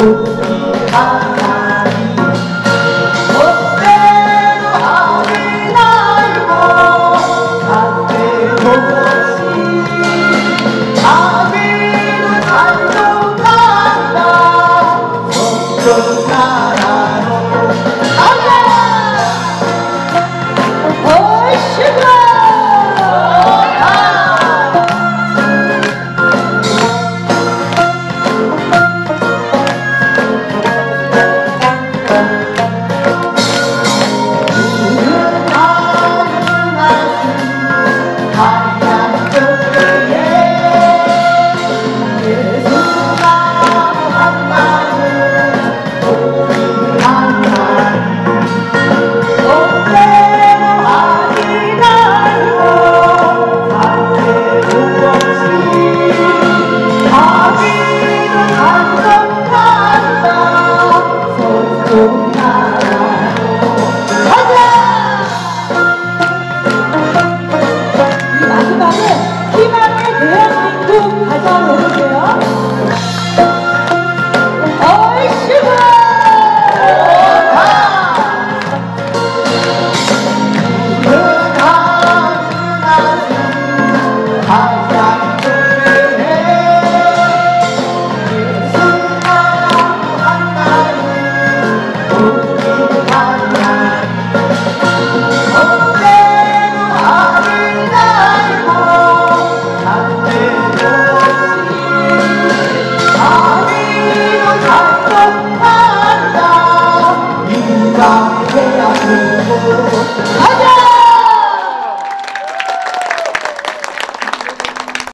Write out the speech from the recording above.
Oh